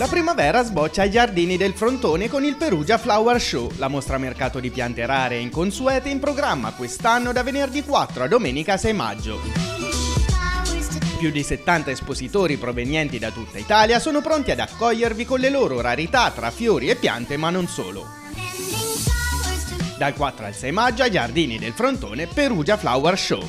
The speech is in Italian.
La primavera sboccia ai giardini del Frontone con il Perugia Flower Show, la mostra mercato di piante rare e inconsuete in programma quest'anno da venerdì 4 a domenica 6 maggio. Più di 70 espositori provenienti da tutta Italia sono pronti ad accogliervi con le loro rarità tra fiori e piante, ma non solo. Dal 4 al 6 maggio ai giardini del Frontone Perugia Flower Show.